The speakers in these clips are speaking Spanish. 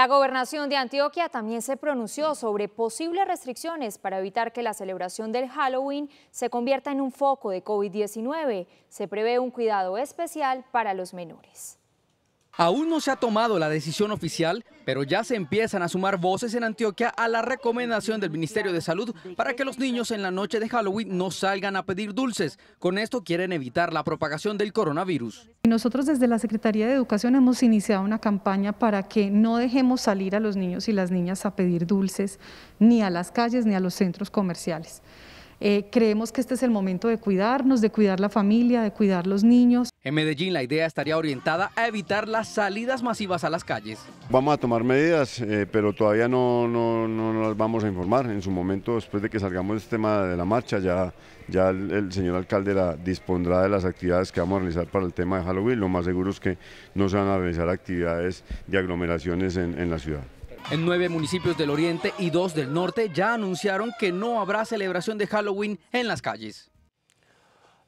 La gobernación de Antioquia también se pronunció sobre posibles restricciones para evitar que la celebración del Halloween se convierta en un foco de COVID-19. Se prevé un cuidado especial para los menores. Aún no se ha tomado la decisión oficial, pero ya se empiezan a sumar voces en Antioquia a la recomendación del Ministerio de Salud para que los niños en la noche de Halloween no salgan a pedir dulces. Con esto quieren evitar la propagación del coronavirus. Nosotros desde la Secretaría de Educación hemos iniciado una campaña para que no dejemos salir a los niños y las niñas a pedir dulces ni a las calles ni a los centros comerciales. Eh, creemos que este es el momento de cuidarnos, de cuidar la familia, de cuidar los niños. En Medellín la idea estaría orientada a evitar las salidas masivas a las calles. Vamos a tomar medidas, eh, pero todavía no, no, no, las vamos a informar. En su momento, después de que salgamos de este tema de la marcha, ya, ya el, señor alcalde la, dispondrá de las actividades que vamos a realizar para el tema de Halloween. Lo más seguro es que no se van a realizar actividades de aglomeraciones en, en la ciudad. En nueve municipios del oriente y dos del norte ya anunciaron que no habrá celebración de Halloween en las calles.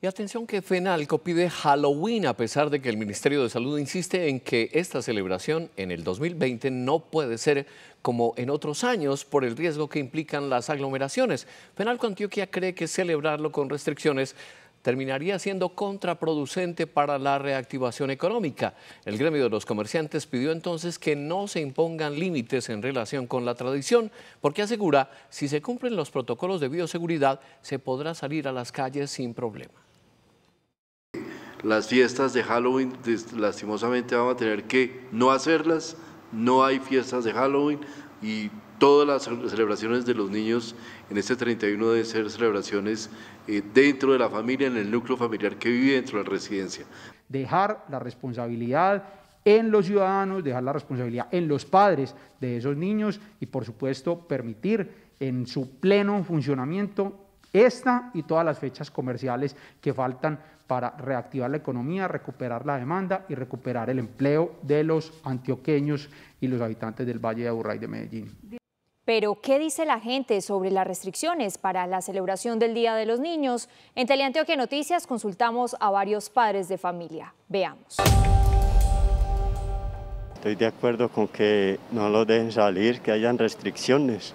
Y atención que FENALCO pide Halloween a pesar de que el Ministerio de Salud insiste en que esta celebración en el 2020 no puede ser como en otros años por el riesgo que implican las aglomeraciones. FENALCO Antioquia cree que celebrarlo con restricciones terminaría siendo contraproducente para la reactivación económica. El gremio de los comerciantes pidió entonces que no se impongan límites en relación con la tradición, porque asegura, si se cumplen los protocolos de bioseguridad, se podrá salir a las calles sin problema. Las fiestas de Halloween, lastimosamente vamos a tener que no hacerlas, no hay fiestas de Halloween y todas las celebraciones de los niños en este 31 deben ser celebraciones eh, dentro de la familia, en el núcleo familiar que vive dentro de la residencia. Dejar la responsabilidad en los ciudadanos, dejar la responsabilidad en los padres de esos niños y por supuesto permitir en su pleno funcionamiento esta y todas las fechas comerciales que faltan para reactivar la economía, recuperar la demanda y recuperar el empleo de los antioqueños y los habitantes del Valle de Aburrá y de Medellín. Pero, ¿qué dice la gente sobre las restricciones para la celebración del Día de los Niños? En Teleantioquia Noticias consultamos a varios padres de familia. Veamos. Estoy de acuerdo con que no lo dejen salir, que hayan restricciones,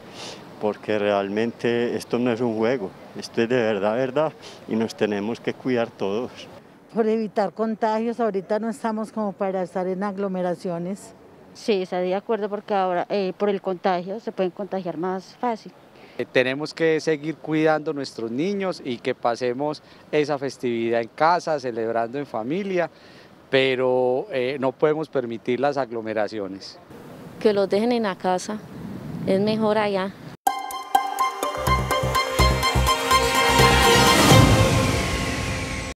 porque realmente esto no es un juego, esto es de verdad, verdad, y nos tenemos que cuidar todos. Por evitar contagios, ahorita no estamos como para estar en aglomeraciones. Sí, está de acuerdo porque ahora eh, por el contagio se pueden contagiar más fácil. Eh, tenemos que seguir cuidando a nuestros niños y que pasemos esa festividad en casa, celebrando en familia, pero eh, no podemos permitir las aglomeraciones. Que los dejen en la casa, es mejor allá.